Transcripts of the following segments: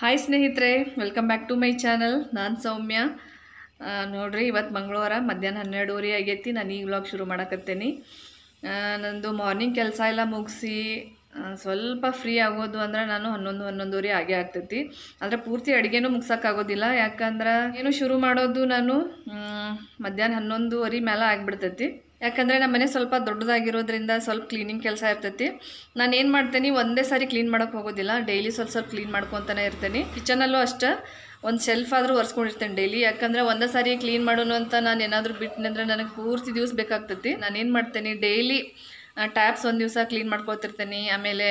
Hi ಸ್ನೇಹಿತರೆ. Welcome back to my channel ನಾನು ಸೌಮ್ಯ. ನೋಡ್ರಿ ಇವತ್ತು ಮಂಗಳವಾರ, ಮಧ್ಯಾಹ್ನ ಹನ್ನೆರಡುವರೆ ಆಗೈತಿ. ನಾನು ಈ ವ್ಲಾಗ್ ಶುರು ಮಾಡಕತ್ತೇನೆ. ನಂದು ಮಾರ್ನಿಂಗ್ ಕೆಲಸ ಎಲ್ಲ ಮುಗಿಸಿ ಸ್ವಲ್ಪ ಫ್ರೀ ಆಗೋದು ಅಂದ್ರೆ ನಾನು ಹನ್ನೊಂದು, ಹನ್ನೊಂದುವರೆ ಆಗೇ ಆಗ್ತೈತಿ. ಆದರೆ ಪೂರ್ತಿ ಅಡುಗೆನೂ ಮುಗ್ಸೋಕ್ಕಾಗೋದಿಲ್ಲ ಯಾಕಂದ್ರೆ ಏನು ಶುರು ಮಾಡೋದು ನಾನು ಮಧ್ಯಾಹ್ನ ಹನ್ನೊಂದುವರೆ ಮೇಲೆ ಆಗಿಬಿಡ್ತೈತಿ. ಯಾಕಂದರೆ ನಮ್ಮ ಮನೆ ಸ್ವಲ್ಪ ದೊಡ್ಡದಾಗಿರೋದ್ರಿಂದ ಸ್ವಲ್ಪ ಕ್ಲೀನಿಂಗ್ ಕೆಲಸ ಇರ್ತೈತಿ. ನಾನು ಏನು ಮಾಡ್ತೀನಿ, ಒಂದೇ ಸಾರಿ ಕ್ಲೀನ್ ಮಾಡೋಕೆ ಹೋಗೋದಿಲ್ಲ. ಡೈಲಿ ಸ್ವಲ್ಪ ಸ್ವಲ್ಪ ಕ್ಲೀನ್ ಮಾಡ್ಕೊತಾನೆ ಇರ್ತೀನಿ. ಕಿಚನಲ್ಲೂ ಅಷ್ಟೇ ಒಂದು ಶೆಲ್ಫ್ ಆದರೂ ಒರೆಸ್ಕೊಂಡಿರ್ತೇನೆ ಡೈಲಿ ಯಾಕಂದರೆ ಒಂದೇ ಸಾರಿ ಕ್ಲೀನ್ ಮಾಡೋಣ ಅಂತ ನಾನು ಏನಾದರೂ ಬಿಟ್ಟಿನಂದ್ರೆ ನನಗೆ ಪೂರ್ತಿ ದಿವಸ ಬೇಕಾಗ್ತೈತಿ. ನಾನು ಏನು ಮಾಡ್ತೀನಿ ಡೈಲಿ ಟ್ಯಾಪ್ಸ್ ಒಂದು ದಿವಸ ಕ್ಲೀನ್ ಮಾಡ್ಕೊತಿರ್ತೀನಿ. ಆಮೇಲೆ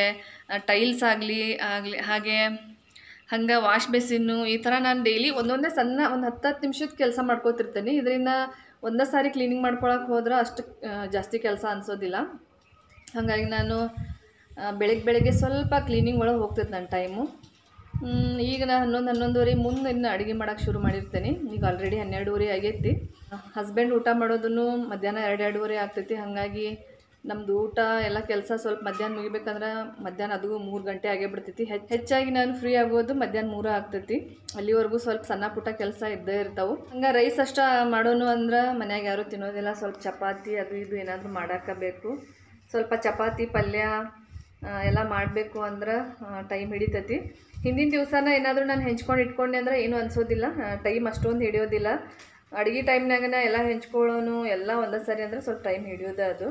ಟೈಲ್ಸ್ ಆಗಲಿ ಆಗಲಿ, ಹಾಗೆ ಹಂಗೆ ವಾಶ್ ಬೇಸಿನ್ನು ಈ ಥರ ನಾನು ಡೈಲಿ ಒಂದೊಂದೇ ಸಣ್ಣ ಒಂದು ಹತ್ತು ಹತ್ತು ನಿಮಿಷದ ಕೆಲಸ ಮಾಡ್ಕೋತಿರ್ತೇನೆ. ಇದರಿಂದ ಒಂದೇ ಸಾರಿ ಕ್ಲೀನಿಂಗ್ ಮಾಡ್ಕೊಳಕ್ಕೆ ಹೋದ್ರೆ ಅಷ್ಟು ಜಾಸ್ತಿ ಕೆಲಸ ಅನಿಸೋದಿಲ್ಲ. ಹಾಗಾಗಿ ನಾನು ಬೆಳಗ್ಗೆ ಬೆಳಗ್ಗೆ ಸ್ವಲ್ಪ ಕ್ಲೀನಿಂಗ್ ಒಳಗೆ ಹೋಗ್ತೈತೆ ನನ್ನ ಟೈಮು ಈಗ ನಾನು ಹನ್ನೊಂದು ಹನ್ನೊಂದುವರೆ ಮುಂದೆ ಇನ್ನು ಅಡುಗೆ ಮಾಡೋಕೆ ಶುರು ಮಾಡಿರ್ತೀನಿ. ಈಗ ಆಲ್ರೆಡಿ ಹನ್ನೆರಡುವರೆ ಆಗೈತಿ. ಹಸ್ಬೆಂಡ್ ಊಟ ಮಾಡೋದನ್ನು ಮಧ್ಯಾಹ್ನ ಎರಡು ಎರಡೂವರೆ ಆಗ್ತೈತಿ. ಹಾಗಾಗಿ ನಮ್ಮದು ಊಟ ಎಲ್ಲ ಕೆಲಸ ಸ್ವಲ್ಪ ಮಧ್ಯಾಹ್ನ ಮುಗಿಬೇಕಂದ್ರೆ ಮಧ್ಯಾಹ್ನ ಅದು ಮೂರು ಗಂಟೆ ಆಗೇ ಬಿಡ್ತೈತಿ. ಹೆಚ್ಚು ಹೆಚ್ಚಾಗಿ ನಾನು ಫ್ರೀ ಆಗೋದು ಮಧ್ಯಾಹ್ನ ಮೂರು ಆಗ್ತೈತಿ. ಅಲ್ಲಿವರೆಗೂ ಸ್ವಲ್ಪ ಸಣ್ಣ ಪುಟ್ಟ ಕೆಲಸ ಇದ್ದೇ ಇರ್ತಾವೆ. ಹಂಗೆ ರೈಸ್ ಅಷ್ಟ ಮಾಡೋನು ಅಂದ್ರೆ ಮನ್ಯಾಗ ಯಾರೂ ತಿನ್ನೋದಿಲ್ಲ, ಸ್ವಲ್ಪ ಚಪಾತಿ ಅದು ಇದು ಏನಾದರೂ ಮಾಡಾಕಬೇಕು. ಸ್ವಲ್ಪ ಚಪಾತಿ, ಪಲ್ಯ ಎಲ್ಲ ಮಾಡಬೇಕು ಅಂದ್ರೆ ಟೈಮ್ ಹಿಡಿತೈತಿ. ಹಿಂದಿನ ದಿವಸನ ಏನಾದರೂ ನಾನು ಹೆಂಚ್ಕೊಂಡು ಇಟ್ಕೊಂಡೆ ಅಂದ್ರೆ ಏನೂ ಅನ್ಸೋದಿಲ್ಲ. ಟೈಮ್ ಅಷ್ಟೊಂದು ಹಿಡಿಯೋದಿಲ್ಲ. ಅಡುಗೆ ಟೈಮ್ನಾಗನ ಎಲ್ಲ ಹೆಂಚ್ಕೊಳ್ಳೋನು ಎಲ್ಲ ಒಂದೇ ಸರಿ ಅಂದರೆ ಸ್ವಲ್ಪ ಟೈಮ್ ಹಿಡಿಯೋದು ಅದು.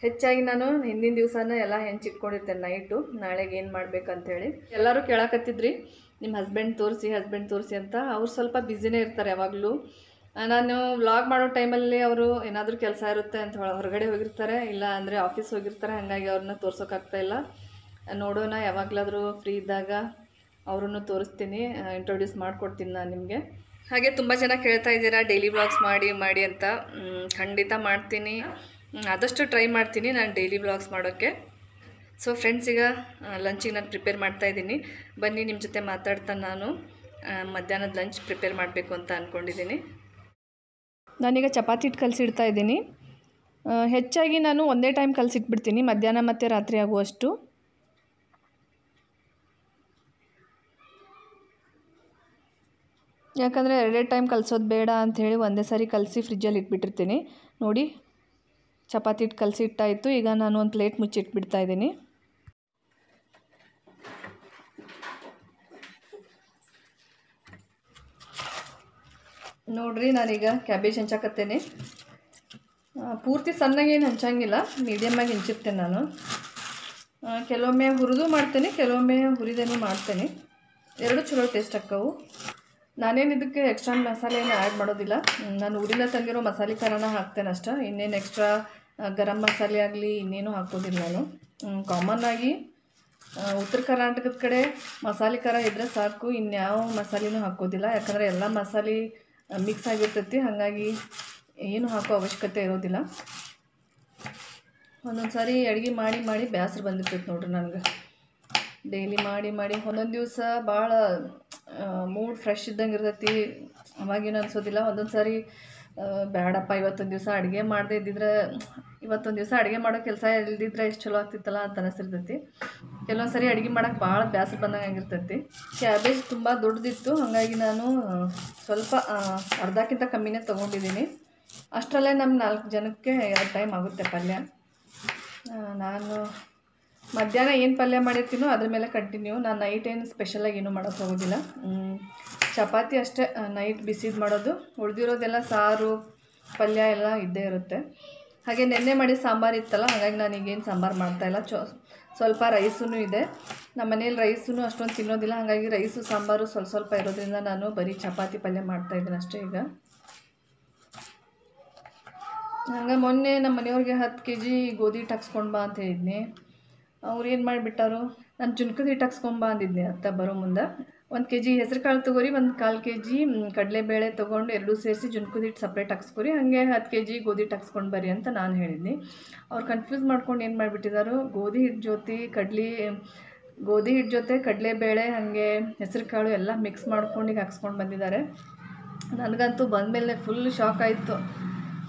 ಹೆಚ್ಚಾಗಿ ನಾನು ಹಿಂದಿನ ದಿವಸನ ಎಲ್ಲ ಹೆಂಚಿಟ್ಕೊಂಡಿರ್ತೇನೆ ನೈಟು ನಾಳೆಗೆ ಏನು ಮಾಡ್ಬೇಕಂತೇಳಿ. ಎಲ್ಲರೂ ಕೇಳಾಕತ್ತಿದ್ರಿ ನಿಮ್ಮ ಹಸ್ಬೆಂಡ್ ತೋರಿಸಿ ಹಸ್ಬೆಂಡ್ ತೋರಿಸಿ ಅಂತ. ಅವ್ರು ಸ್ವಲ್ಪ ಬ್ಯುಸಿನೇ ಇರ್ತಾರೆ ಯಾವಾಗಲೂ. ನಾನು ವ್ಲಾಗ್ ಮಾಡೋ ಟೈಮಲ್ಲಿ ಅವರು ಏನಾದರೂ ಕೆಲಸ ಇರುತ್ತೆ ಅಂತ ಹೊರ- ಹೊರಗಡೆ ಹೋಗಿರ್ತಾರೆ. ಇಲ್ಲ ಅಂದರೆ ಆಫೀಸ್ ಹೋಗಿರ್ತಾರೆ, ಹಾಗಾಗಿ ಅವ್ರನ್ನ ತೋರ್ಸೋಕ್ಕಾಗ್ತಾ ಇಲ್ಲ. ನೋಡೋಣ, ಯಾವಾಗಲಾದರೂ ಫ್ರೀ ಇದ್ದಾಗ ಅವರನ್ನು ತೋರಿಸ್ತೀನಿ. ಇಂಟ್ರೊಡ್ಯೂಸ್ ಮಾಡಿಕೊಡ್ತೀನಿ ನಾನು ನಿಮಗೆ. ಹಾಗೆ ತುಂಬ ಜನ ಕೇಳ್ತಾ ಇದ್ದೀರಾ ಡೈಲಿ ವ್ಲಾಗ್ಸ್ ಮಾಡಿ ಮಾಡಿ ಅಂತ. ಖಂಡಿತ ಮಾಡ್ತೀನಿ. ಆದಷ್ಟು ಟ್ರೈ ಮಾಡ್ತೀನಿ ನಾನು ಡೈಲಿ ವ್ಲಾಗ್ಸ್ ಮಾಡೋಕ್ಕೆ. ಸೊ ಫ್ರೆಂಡ್ಸ್ ಈಗ ಲಂಚಿಗೆ ನಾನು ಪ್ರಿಪೇರ್ ಮಾಡ್ತಾ ಇದ್ದೀನಿ. ಬನ್ನಿ ನಿಮ್ಮ ಜೊತೆ ಮಾತಾಡ್ತಾ ನಾನು. ಮಧ್ಯಾಹ್ನದ ಲಂಚ್ ಪ್ರಿಪೇರ್ ಮಾಡಬೇಕು ಅಂತ ಅಂದ್ಕೊಂಡಿದ್ದೀನಿ ನಾನೀಗ ಚಪಾತಿ ಹಿಟ್ಟು ಕಲಸಿಡ್ತಾ ಇದ್ದೀನಿ. ಹೆಚ್ಚಾಗಿ ನಾನು ಒಂದೇ ಟೈಮ್ ಕಲಸಿಟ್ಬಿಡ್ತೀನಿ, ಮಧ್ಯಾಹ್ನ ಮತ್ತು ರಾತ್ರಿ ಆಗುವಷ್ಟು. ಯಾಕಂದರೆ ಎರಡೇ ಟೈಮ್ ಕಲಿಸೋದು ಬೇಡ ಅಂಥೇಳಿ ಒಂದೇ ಸಾರಿ ಕಲಸಿ ಫ್ರಿಜ್ಜಲ್ಲಿ ಇಟ್ಬಿಟ್ಟಿರ್ತೀನಿ. ನೋಡಿ ಚಪಾತಿ ಇಟ್ಟು ಕಲಸಿ ಇಟ್ಟಾಯಿತು. ಈಗ ನಾನು ಒಂದು ಪ್ಲೇಟ್ ಮುಚ್ಚಿಟ್ಬಿಡ್ತಾ ಇದ್ದೀನಿ. ನೋಡ್ರಿ, ನಾನೀಗ ಕ್ಯಾಬೇಜ್ ಹಂಚಾಕತ್ತೇನೆ. ಪೂರ್ತಿ ಪೂರ್ತಿ ಸಣ್ಣಗೇನು ಹಂಚಂಗಿಲ್ಲ. ಮೀಡಿಯಮ್ಮಾಗಿ ಹೆಂಚಿರ್ತೇನೆ ನಾನು. ಕೆಲವೊಮ್ಮೆ ಹುರಿದು ಮಾಡ್ತೇನೆ, ಕೆಲವೊಮ್ಮೆ ಹುರಿದೇನು ಮಾಡ್ತೇನೆ. ಎರಡು ಚಲೋ ಟೇಸ್ಟ್ ಅಕ್ಕವು. ನಾನೇನು ಇದಕ್ಕೆ ಎಕ್ಸ್ಟ್ರಾ ಮಸಾಲೆ ಏನು ಆ್ಯಡ್ ಮಾಡೋದಿಲ್ಲ ನಾನು ಊರಿನ ತಂದಿರೋ ಮಸಾಲೆ ಖಾರನ ಹಾಕ್ತೇನೆ ಅಷ್ಟೇ. ಇನ್ನೇನು ಎಕ್ಸ್ಟ್ರಾ ಗರಂ ಮಸಾಲೆ ಆಗಲಿ ಇನ್ನೇನು ಹಾಕೋದಿಲ್ಲ ನಾನು. ಕಾಮನ್ ಆಗಿ ಆ, ಉತ್ತರ ಕರ್ನಾಟಕದ ಕಡೆ ಮಸಾಲೆ ಖಾರ ಇದ್ದರೆ ಸಾಕು ಇನ್ಯಾವ ಮಸಾಲೆನೂ ಹಾಕೋದಿಲ್ಲ. ಯಾಕಂದರೆ ಎಲ್ಲ ಮಸಾಲೆ ಮಿಕ್ಸ್ ಆಗಿರ್ತೈತಿ ಹಾಗಾಗಿ ಏನು ಹಾಕೋ ಅವಶ್ಯಕತೆ ಇರೋದಿಲ್ಲ. ಒಂದೊಂದು ಸಾರಿ ಅಡುಗೆ ಮಾಡಿ ಮಾಡಿ ಬೇಸರ ಬಂದಿರ್ತೈತೆ ನೋಡ್ರಿ ನನಗೆ. ಡೈಲಿ ಮಾಡಿ ಮಾಡಿ ಒಂದೊಂದು ದಿವಸ ಭಾಳ ಮೂಡ್ ಫ್ರೆಶ್ ಇದ್ದಂಗೆ ಇರ್ತೈತಿ. ಅವಾಗೇನು ಅನ್ಸೋದಿಲ್ಲ. ಒಂದೊಂದು ಸಾರಿ ಬೇಡಪ್ಪ ಇವತ್ತೊಂದು ದಿವಸ ಅಡುಗೆ ಮಾಡದೇ ಇದ್ದಿದ್ರೆ ಇವತ್ತೊಂದು ದಿವಸ ಅಡುಗೆ ಮಾಡೋ ಕೆಲಸ ಇಲ್ದಿದ್ರೆ ಎಷ್ಟು ಚಲೋ ಆಗ್ತಿತ್ತಲ್ಲ ಅಂತ ಅನಿಸಿರ್ತೈತಿ. ಕೆಲವೊಂದು ಸರಿ ಅಡುಗೆ ಮಾಡೋಕೆ ಭಾಳ ಬೇಸರ ಬಂದಂಗೆ ಆಗಿರ್ತೈತಿ. ಕ್ಯಾಬೇಜ್ ತುಂಬ ದೊಡ್ಡದಿತ್ತು, ಹಾಗಾಗಿ ನಾನು ಸ್ವಲ್ಪ ಅರ್ಧಕ್ಕಿಂತ ಕಮ್ಮಿನೇ ತೊಗೊಂಡಿದ್ದೀನಿ. ಅಷ್ಟರಲ್ಲೇ ನಮ್ಮ ನಾಲ್ಕು ಜನಕ್ಕೆ ಎರಡು ಟೈಮ್ ಆಗುತ್ತೆ ಪಲ್ಯ. ನಾನು ಮಧ್ಯಾಹ್ನ ಏನು ಪಲ್ಯ ಮಾಡಿರ್ತೀನೋ ಅದ್ರ ಮೇಲೆ ಕಂಟಿನ್ಯೂ ನಾನು ನೈಟ್ ಏನು ಸ್ಪೆಷಲಾಗಿ ಏನೂ ಮಾಡೋಕ್ಕೆ ಹೋಗೋದಿಲ್ಲ. ಚಪಾತಿ ಅಷ್ಟೇ ನೈಟ್ ಬಿಸಿದು ಮಾಡೋದು. ಉಳಿದಿರೋದೆಲ್ಲ ಸಾರು, ಪಲ್ಯ ಎಲ್ಲ ಇದ್ದೇ ಇರುತ್ತೆ. ಹಾಗೆ ನೆನ್ನೆ ಮಾಡಿ ಸಾಂಬಾರು ಇತ್ತಲ್ಲ, ಹಾಗಾಗಿ ನಾನು ಈಗೇನು ಸಾಂಬಾರು ಮಾಡ್ತಾಯಿಲ್ಲ ಚೊ, ಸ್ವಲ್ಪ ರೈಸೂ ಇದೆ. ನಮ್ಮ ಮನೇಲಿ ರೈಸೂ ಅಷ್ಟೊಂದು ತಿನ್ನೋದಿಲ್ಲ, ಹಾಗಾಗಿ ರೈಸು ಸಾಂಬಾರು ಸ್ವಲ್ಪ ಸ್ವಲ್ಪ ಇರೋದ್ರಿಂದ ನಾನು ಬರೀ ಚಪಾತಿ ಪಲ್ಯ ಮಾಡ್ತಾಯಿದ್ದೀನಿ ಅಷ್ಟೇ ಈಗ. ಹಂಗೆ ಮೊನ್ನೆ ನಮ್ಮ ಮನೆಯವ್ರಿಗೆ ಹತ್ತು ಕೆ ಜಿ ಗೋಧಿ ಟಕ್ಸ್ಕೊಂಡು ಬಾ ಅಂತ ಹೇಳಿದ್ನಿ. ಅವ್ರು ಏನು ಮಾಡಿಬಿಟ್ಟಾರು, ನಾನು ಜುನ್ಕದ ಹಿಟ್ಟು ಹಾಕ್ಸ್ಕೊಂಬ ಅಂದಿದ್ನಿ ಅತ್ತ ಬರೋ ಮುಂದೆ. ಒಂದು ಕೆ ಜಿ ಹೆಸ್ರು ಕಾಳು ತೊಗೊರಿ, ಒಂದು ಕಾಲು ಕೆ ಜಿ ಕಡಲೆಬೇಳೆ ತೊಗೊಂಡು ಎರಡೂ ಸೇರಿಸಿ ಜುನ್ಕುದಿಟ್ಟು ಸಪ್ರೇಟ್ ಹಾಕ್ಸ್ಕೊರಿ. ಹಾಗೆ ಹತ್ತು ಕೆ ಜಿ ಗೋಧಿ ಹಿಟ್ಟು ಹಾಕ್ಸ್ಕೊಂಡು ಬರ್ರಿ ಅಂತ ನಾನು ಹೇಳಿದ್ನಿ. ಅವ್ರು ಕನ್ಫ್ಯೂಸ್ ಮಾಡ್ಕೊಂಡು ಏನು ಮಾಡಿಬಿಟ್ಟಿದ್ದಾರೆ ಗೋಧಿ ಹಿಟ್ಟು ಜೊತೆ ಕಡ್ಲಿ, ಗೋಧಿ ಹಿಟ್ಟು ಜೊತೆ ಕಡಲೆಬೇಳೆ, ಹಾಗೆ ಹೆಸ್ರು ಕಾಳು ಎಲ್ಲ ಮಿಕ್ಸ್ ಮಾಡ್ಕೊಂಡು ಈಗ ಹಾಕ್ಸ್ಕೊಂಡು ಬಂದಿದ್ದಾರೆ ನನಗಂತೂ ಬಂದಮೇಲೆ ಫುಲ್ ಶಾಕ್ ಆಯಿತು.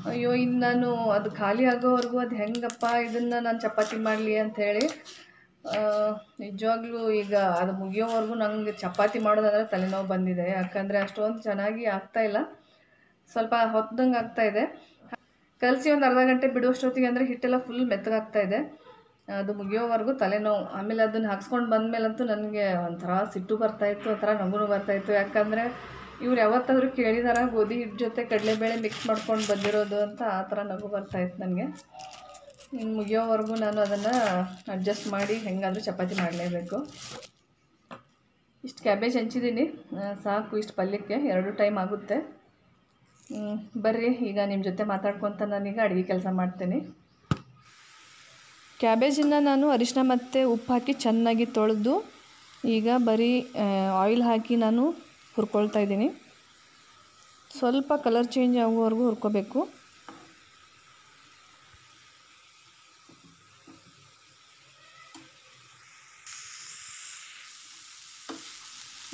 ಅಯ್ಯೋ ಇನ್ನು ನಾನು ಅದು ಖಾಲಿ ಆಗೋವರೆಗೂ ಅದು ಹೆಂಗಪ್ಪ? ಇದನ್ನು ನಾನು ಚಪಾತಿ ಮಾಡಲಿ ಅಂಥೇಳಿ ನಿಜವಾಗ್ಲೂ ಈಗ ಅದು ಮುಗಿಯೋವರೆಗೂ ನಂಗೆ ಚಪಾತಿ ಮಾಡೋದಂದ್ರೆ ತಲೆನೋವು ಬಂದಿದೆ. ಯಾಕಂದರೆ ಅಷ್ಟೊಂದು ಚೆನ್ನಾಗಿ ಆಗ್ತಾಯಿಲ್ಲ ಸ್ವಲ್ಪ ಹೊತ್ತಂಗೆ ಆಗ್ತಾಯಿದೆ ಕಲಸಿ ಒಂದು ಅರ್ಧ ಗಂಟೆ ಬಿಡುವಷ್ಟೊತ್ತಿಗೆ ಅಂದರೆ ಹಿಟ್ಟೆಲ್ಲ ಫುಲ್ ಮೆತ್ತಗಾಗ್ತಾ ಇದೆ. ಅದು ಮುಗಿಯೋವರೆಗೂ ತಲೆನೋವು. ಆಮೇಲೆ ಅದನ್ನು ಹಾಕ್ಸ್ಕೊಂಡು ಬಂದಮೇಲಂತೂ ನನಗೆ ಒಂಥರ ಸಿಟ್ಟು ಬರ್ತಾಯಿತ್ತು ಒಂಥರ ನಗುನು ಬರ್ತಾಯಿತ್ತು ಯಾಕಂದರೆ ಇವ್ರು ಯಾವತ್ತಾದರೂ ಕೇಳಿದಾರ ಗೋಧಿ ಹಿಟ್ಟು ಜೊತೆ ಕಡಲೆಬೇಳೆ ಮಿಕ್ಸ್ ಮಾಡ್ಕೊಂಡು ಬಂದಿರೋದು ಅಂತ ಆ ಥರ ನಗು ಬರ್ತಾಯಿತ್ತು ನನಗೆ. ಇನ್ನು ಮುಗಿಯೋವರೆಗೂ ನಾನು ಅದನ್ನು ಅಡ್ಜಸ್ಟ್ ಮಾಡಿ ಹೆಂಗಾದರೂ ಚಪಾತಿ ಮಾಡಲೇಬೇಕು. ಇಷ್ಟು ಕ್ಯಾಬೇಜ್ ಹಂಚಿದ್ದೀನಿ. ಸಾಕು ಇಷ್ಟು ಪಲ್ಯಕ್ಕೆ. ಎರಡು ಟೈಮ್ ಆಗುತ್ತೆ. ಬರ್ರಿ, ಈಗ ನಿಮ್ಮ ಜೊತೆ ಮಾತಾಡ್ಕೊತ ನಾನೀಗ ಅಡುಗೆ ಕೆಲಸ ಮಾಡ್ತೀನಿ. ಕ್ಯಾಬೇಜನ್ನು ನಾನು ಅರಿಶಿನ ಮತ್ತು ಉಪ್ಪು ಹಾಕಿ ಚೆನ್ನಾಗಿ ತೊಳೆದು ಈಗ ಬರೀ ಆಯಿಲ್ ಹಾಕಿ ನಾನು ಹುರ್ಕೊಳ್ತಾ ಇದ್ದೀನಿ. ಸ್ವಲ್ಪ ಕಲರ್ ಚೇಂಜ್ ಆಗುವವರೆಗೂ ಹುರ್ಕೋಬೇಕು.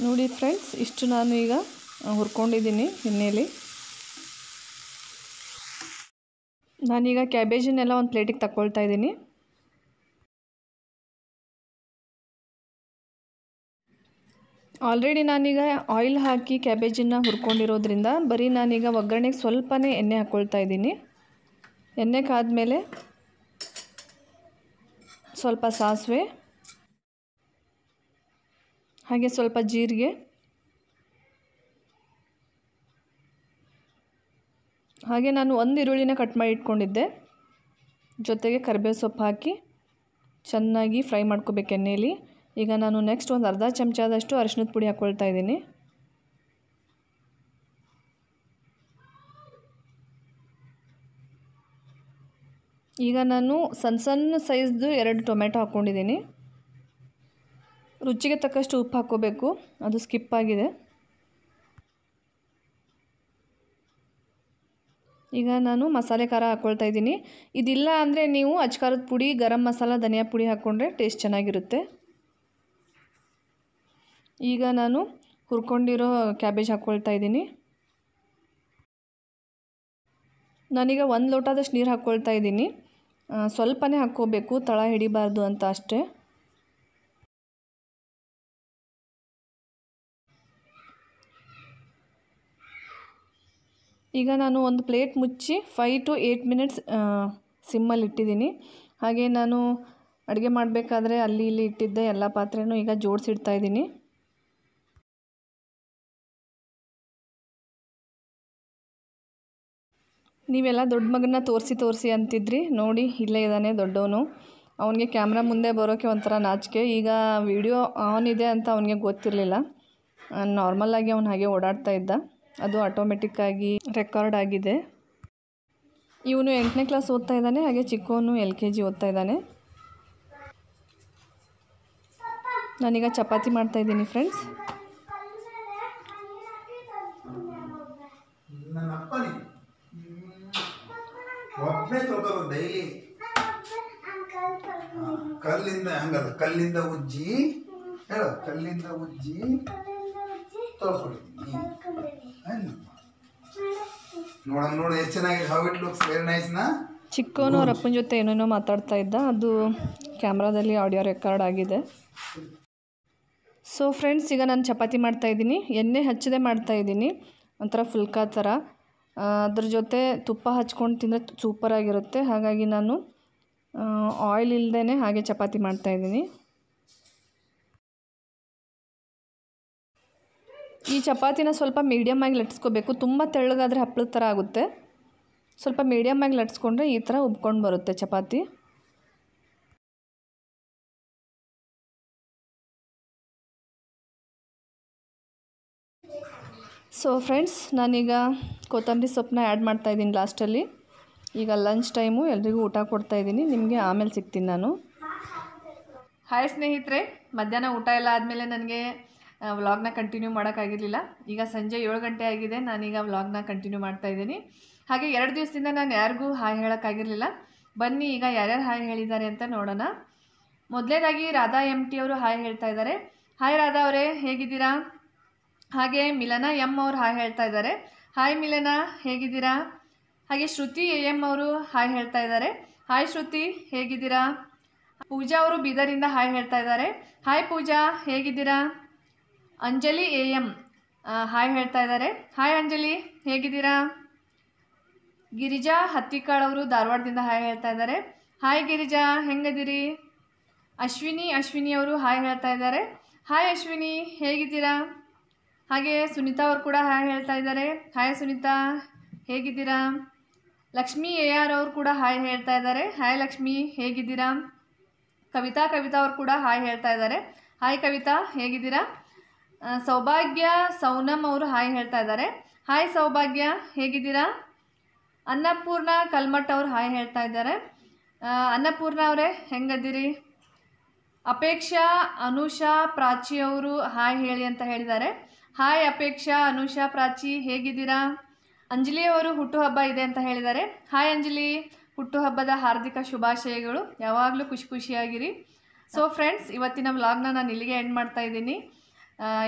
ನೋಡಿ ಫ್ರೆಂಡ್ಸ್, ಇಷ್ಟು ನಾನು ಈಗ ಹುರ್ಕೊಂಡಿದ್ದೀನಿ ಎಣ್ಣೆಯಲ್ಲಿ ನಾನೀಗ ಕ್ಯಾಬೇಜನ್ನೆಲ್ಲ ಒಂದು ಪ್ಲೇಟಿಗೆ ತಗೊಳ್ತಾ ಇದ್ದೀನಿ. ಆಲ್ರೆಡಿ ನಾನೀಗ ಆಯಿಲ್ ಹಾಕಿ ಕ್ಯಾಬೇಜನ್ನು ಹುರ್ಕೊಂಡಿರೋದ್ರಿಂದ ಬರೀ ನಾನೀಗ ಒಗ್ಗರಣೆಗೆ ಸ್ವಲ್ಪನೇ ಎಣ್ಣೆ ಹಾಕ್ಕೊಳ್ತಾ ಇದ್ದೀನಿ. ಎಣ್ಣೆ ಕಾದ ಮೇಲೆ ಸ್ವಲ್ಪ ಸಾಸಿವೆ ಹಾಗೆ ಸ್ವಲ್ಪ ಜೀರಿಗೆ. ಹಾಗೆ ನಾನು ಒಂದು ಈರುಳ್ಳಿನ ಕಟ್ ಮಾಡಿ ಇಟ್ಕೊಂಡಿದ್ದೆ. ಜೊತೆಗೆ ಕರಿಬೇವು ಸೊಪ್ಪು ಹಾಕಿ ಚೆನ್ನಾಗಿ ಫ್ರೈ ಮಾಡ್ಕೋಬೇಕು ಎಣ್ಣೆಯಲ್ಲಿ ಈಗ ನಾನು ನೆಕ್ಸ್ಟ್ ಒಂದು ಅರ್ಧ ಚಮಚದಷ್ಟು ಅರಿಶಿನದ ಪುಡಿ ಹಾಕ್ಕೊಳ್ತಾ ಇದ್ದೀನಿ. ಈಗ ನಾನು ಸಣ್ಣ ಸಣ್ಣ ಸೈಜ್ದು ಎರಡು ಟೊಮೆಟೊ ಹಾಕ್ಕೊಂಡಿದ್ದೀನಿ ರುಚಿಗೆ ತಕ್ಕಷ್ಟು ಉಪ್ಪು ಹಾಕ್ಕೋಬೇಕು. ಅದು ಸ್ಕಿಪ್ ಆಗಿದೆ. ಈಗ ನಾನು ಮಸಾಲೆ ಖಾರ ಹಾಕ್ಕೊಳ್ತಾ ಇದ್ದೀನಿ. ಇದಿಲ್ಲ ಅಂದರೆ ನೀವು ಅಚ್ಕಾರದ ಪುಡಿ, ಗರಂ ಮಸಾಲ, ಧನಿಯಾ ಪುಡಿ ಹಾಕ್ಕೊಂಡ್ರೆ ಟೇಸ್ಟ್ ಚೆನ್ನಾಗಿರುತ್ತೆ. ಈಗ ನಾನು ಹುರ್ಕೊಂಡಿರೋ ಕ್ಯಾಬೇಜ್ ಹಾಕ್ಕೊಳ್ತಾ ಇದ್ದೀನಿ. ನಾನೀಗ ಒಂದು ಲೋಟದಷ್ಟು ನೀರು ಹಾಕ್ಕೊಳ್ತಾ ಇದ್ದೀನಿ. ಸ್ವಲ್ಪನೇ ಹಾಕ್ಕೋಬೇಕು. ತಳ ಹಿಡಿಬಾರ್ದು ಅಂತ ಅಷ್ಟೇ. ಈಗ ನಾನು ಒಂದು ಪ್ಲೇಟ್ ಮುಚ್ಚಿ ಫೈ ಟು ಏಯ್ಟ್ ಮಿನಿಟ್ಸ್ ಸಿಮ್ಮಲ್ಲಿ ಇಟ್ಟಿದ್ದೀನಿ. ಹಾಗೆ ನಾನು ಅಡುಗೆ ಮಾಡಬೇಕಾದ್ರೆ ಅಲ್ಲಿ ಇಲ್ಲಿ ಇಟ್ಟಿದ್ದೆ ಎಲ್ಲ ಪಾತ್ರೆನೂ ಈಗ ಜೋಡಿಸಿಡ್ತಾ ಇದ್ದೀನಿ. ನೀವೆಲ್ಲ ದೊಡ್ಡ ಮಗನ ತೋರಿಸಿ ತೋರಿಸಿ ಅಂತಿದ್ರಿ. ನೋಡಿ, ಇಲ್ಲೇ ಇದ್ದಾನೆ ದೊಡ್ಡವನು. ಅವನಿಗೆ ಕ್ಯಾಮ್ರಾ ಮುಂದೆ ಬರೋಕ್ಕೆ ಒಂಥರ ನಾಚಿಕೆ. ಈಗ ವಿಡಿಯೋ ಆನ್ ಇದೆ ಅಂತ ಅವನಿಗೆ ಗೊತ್ತಿರಲಿಲ್ಲ. ನಾರ್ಮಲ್ಲಾಗಿ ಅವನು ಹಾಗೆ ಓಡಾಡ್ತಾ ಇದ್ದ. ಅದು ಆಟೋಮೆಟಿಕ್ಕಾಗಿ ರೆಕಾರ್ಡ್ ಆಗಿದೆ. ಇವನು ಎಂಟನೇ ಕ್ಲಾಸ್ ಓದ್ತಾ ಇದ್ದಾನೆ, ಹಾಗೆ ಚಿಕ್ಕವನು ಎಲ್ ಕೆ ಜಿ ಓದ್ತಾ ಇದ್ದಾನೆ. ನಾನೀಗ ಚಪಾತಿ ಮಾಡ್ತಾ ಇದ್ದೀನಿ ಫ್ರೆಂಡ್ಸ್ ಡೈಲಿ ಕಲ್ಲಿಂದ ಹಂಗಲ್ಲ, ಕಲ್ಲಿಂದ ಉಜ್ಜಿ, ಹೇಳು, ಕಲ್ಲಿಂದ ಉಜ್ಜಿ ತೊಳ್ಕೊಂಡಿದ್ದೀನಿ ನೋಡ ನೋಡಿ ಎಷ್ಟು ಚೆನ್ನಾಗಿದೆ how it looks very nice ನಾ? ಚಿಕ್ಕವನು ಅವ್ರ ಅಪ್ಪನ ಜೊತೆ ಏನೇನೋ ಮಾತಾಡ್ತಾ ಇದ್ದ ಅದು ಕ್ಯಾಮ್ರಾದಲ್ಲಿ ಆಡಿಯೋ ರೆಕಾರ್ಡ್ ಆಗಿದೆ. ಸೊ ಫ್ರೆಂಡ್ಸ್ ಈಗ ನಾನು ಚಪಾತಿ ಮಾಡ್ತಾ ಇದ್ದೀನಿ ಎಣ್ಣೆ ಹಚ್ಚದೆ ಮಾಡ್ತಾ ಇದ್ದೀನಿ ಒಂಥರ ಫುಲ್ಕಾ ಥರ. ಅದ್ರ ಜೊತೆ ತುಪ್ಪ ಹಚ್ಕೊಂಡು ತಿಂದರೆ ಸೂಪರಾಗಿರುತ್ತೆ ಹಾಗಾಗಿ ನಾನು ಆಯಿಲ್ ಇಲ್ಲದೇ ಹಾಗೆ ಚಪಾತಿ ಮಾಡ್ತಾ ಈ ಚಪಾತಿನ ಸ್ವಲ್ಪ ಮೀಡಿಯಮ್ ಆಗಿ ಲಟ್ಸ್ಕೋಬೇಕು. ತುಂಬ ತೆಳ್ಳಗಾದರೆ ಹಪ್ಪಳದ ಥರ ಆಗುತ್ತೆ. ಸ್ವಲ್ಪ ಮೀಡಿಯಮ್ ಆಗಿ ಲಟ್ಸ್ಕೊಂಡ್ರೆ ಈ ಥರ ಉಬ್ಕೊಂಡು ಬರುತ್ತೆ ಚಪಾತಿ. ಸೊ ಫ್ರೆಂಡ್ಸ್ ನಾನೀಗ ಕೊತ್ತಂಬರಿ ಸೊಪ್ಪನ್ನ ಆ್ಯಡ್ ಮಾಡ್ತಾ ಇದ್ದೀನಿ ಲಾಸ್ಟಲ್ಲಿ ಈಗ ಲಂಚ್ ಟೈಮು ಎಲ್ರಿಗೂ ಊಟ ಕೊಡ್ತಾ ಇದ್ದೀನಿ. ನಿಮಗೆ ಆಮೇಲೆ ಸಿಗ್ತೀನಿ ನಾನು. ಹಾಯ್ ಸ್ನೇಹಿತರೆ, ಮಧ್ಯಾಹ್ನ ಊಟ ಎಲ್ಲ ಆದಮೇಲೆ ನನಗೆ ವ್ಲಾಗ್ನ ಕಂಟಿನ್ಯೂ ಮಾಡೋಕ್ಕಾಗಿರಲಿಲ್ಲ. ಈಗ ಸಂಜೆ ಏಳು ಗಂಟೆ ಆಗಿದೆ, ನಾನೀಗ ವ್ಲಾಗ್ನ ಕಂಟಿನ್ಯೂ ಮಾಡ್ತಾ ಇದ್ದೀನಿ. ಹಾಗೆ ಎರಡು ದಿವಸದಿಂದ ನಾನು ಯಾರಿಗೂ ಹಾಯ್ ಹೇಳೋಕ್ಕಾಗಿರಲಿಲ್ಲ. ಬನ್ನಿ, ಈಗ ಯಾರ್ಯಾರು ಹಾಯ್ ಹೇಳಿದ್ದಾರೆ ಅಂತ ನೋಡೋಣ. ಮೊದಲನೇದಾಗಿ ರಾಧಾ ಎಂ ಟಿ ಅವರು ಹಾಯ್ ಹೇಳ್ತಾ ಇದ್ದಾರೆ. ಹಾಯ್ ರಾಧಾ ಅವರೇ, ಹೇಗಿದ್ದೀರಾ? ಹಾಗೆ ಮಿಲನ ಎಂ ಅವರು ಹಾಯ್ ಹೇಳ್ತಾ ಇದ್ದಾರೆ. ಹಾಯ್ ಮಿಲನ, ಹೇಗಿದ್ದೀರಾ? ಹಾಗೆ ಶ್ರುತಿ ಎ ಎಂ ಅವರು ಹಾಯ್ ಹೇಳ್ತಾ ಇದ್ದಾರೆ. ಹಾಯ್ ಶ್ರುತಿ, ಹೇಗಿದ್ದೀರಾ? ಪೂಜಾ ಅವರು ಬೀದರಿಂದ ಹಾಯ್ ಹೇಳ್ತಾ ಇದ್ದಾರೆ. ಹಾಯ್ ಪೂಜಾ, ಹೇಗಿದ್ದೀರಾ? Anjali A M. ಹಾಯ್ ಹೇಳ್ತಾ ಇದ್ದಾರೆ ಹಾಯ್ ಅಂಜಲಿ, ಹೇಗಿದ್ದೀರಾ? ಗಿರಿಜಾ ಹತ್ತಿಕಾಳ್ ಅವರು ಧಾರವಾಡದಿಂದ ಹಾಯ್ ಹೇಳ್ತಾ ಇದ್ದಾರೆ ಹಾಯ್ ಗಿರಿಜಾ, ಹೆಂಗದಿರಿ? ಅಶ್ವಿನಿ ಅಶ್ವಿನಿ ಅವರು ಹಾಯ್ ಹೇಳ್ತಾ ಇದ್ದಾರೆ ಹಾಯ್ ಅಶ್ವಿನಿ, ಹೇಗಿದ್ದೀರಾ? ಹಾಗೆ ಸುನೀತಾ ಅವರು ಕೂಡ ಹಾಯ್ ಹೇಳ್ತಾ ಇದ್ದಾರೆ ಹಾಯ್ ಸುನೀತಾ, ಹೇಗಿದ್ದೀರಾ? ಲಕ್ಷ್ಮಿ ಎ ಆರ್ ಅವರು ಕೂಡ ಹಾಯ್ ಹೇಳ್ತಾ ಇದ್ದಾರೆ ಹಾಯ್ ಲಕ್ಷ್ಮಿ, ಹೇಗಿದ್ದೀರಾ? ಕವಿತಾ ಕವಿತಾ ಅವರು ಕೂಡ ಹಾಯ್ ಹೇಳ್ತಾ ಇದ್ದಾರೆ ಹಾಯ್ ಕವಿತಾ, ಹೇಗಿದ್ದೀರಾ? ಸೌಭಾಗ್ಯ, ಸೌನಮ್ ಅವರು ಹಾಯ್ ಹೇಳ್ತಾ ಇದ್ದಾರೆ. ಹಾಯ್ ಸೌಭಾಗ್ಯ, ಹೇಗಿದ್ದೀರಾ? ಅನ್ನಪೂರ್ಣ ಕಲ್ಮಠ್ ಅವರು ಹಾಯ್ ಹೇಳ್ತಾ ಇದ್ದಾರೆ. ಅನ್ನಪೂರ್ಣ ಅವರೇ, ಹೆಂಗದ್ದೀರಿ? ಅಪೇಕ್ಷಾ, ಅನುಷಾ, ಪ್ರಾಚಿ ಅವರು ಹಾಯ್ ಹೇಳಿ ಅಂತ ಹೇಳಿದ್ದಾರೆ. ಹಾಯ್ ಅಪೇಕ್ಷಾ, ಅನುಷಾ, ಪ್ರಾಚಿ, ಹೇಗಿದ್ದೀರಾ? ಅಂಜಲಿ ಅವರು ಹುಟ್ಟುಹಬ್ಬ ಇದೆ ಅಂತ ಹೇಳಿದ್ದಾರೆ. ಹಾಯ್ ಅಂಜಲಿ, ಹುಟ್ಟುಹಬ್ಬದ ಹಾರ್ದಿಕ ಶುಭಾಶಯಗಳು. ಯಾವಾಗಲೂ ಖುಷಿ ಖುಷಿಯಾಗಿರಿ. ಸೊ ಫ್ರೆಂಡ್ಸ್ ಇವತ್ತಿನ ವ್ಲಾಗ್ನ ನಾನು ಇಲ್ಲಿಗೆ ಎಂಡ್ ಮಾಡ್ತಾ ಇದ್ದೀನಿ.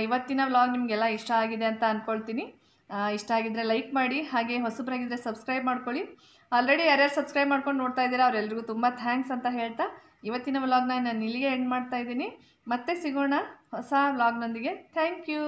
ಇವತ್ತಿನ ವ್ಲಾಗ್ ನಿಮಗೆಲ್ಲ ಇಷ್ಟ ಆಗಿದೆ ಅಂತ ಅಂದ್ಕೊಳ್ತೀನಿ ಇಷ್ಟ ಆಗಿದ್ರೆ ಲೈಕ್ ಮಾಡಿ, ಹಾಗೆ ಹೊಸಬ್ರಾಗಿದ್ದರೆ ಸಬ್ಸ್ಕ್ರೈಬ್ ಮಾಡ್ಕೊಳ್ಳಿ. ಆಲ್ರೆಡಿ ಯಾರ್ಯಾರು ಸಬ್ಸ್ಕ್ರೈಬ್ ಮಾಡ್ಕೊಂಡು ನೋಡ್ತಾ ಇದ್ದೀರಾ ಅವರೆಲ್ಲರಿಗೂ ತುಂಬ ಥ್ಯಾಂಕ್ಸ್ ಅಂತ ಹೇಳ್ತಾ ಇವತ್ತಿನ ವ್ಲಾಗ್ನ ನಾನು ಇಲ್ಲಿಗೆ ಎಂಡ್ ಮಾಡ್ತಾ ಇದ್ದೀನಿ. ಮತ್ತೆ ಸಿಗೋಣ ಹೊಸ ವ್ಲಾಗ್ನೊಂದಿಗೆ ಥ್ಯಾಂಕ್ ಯು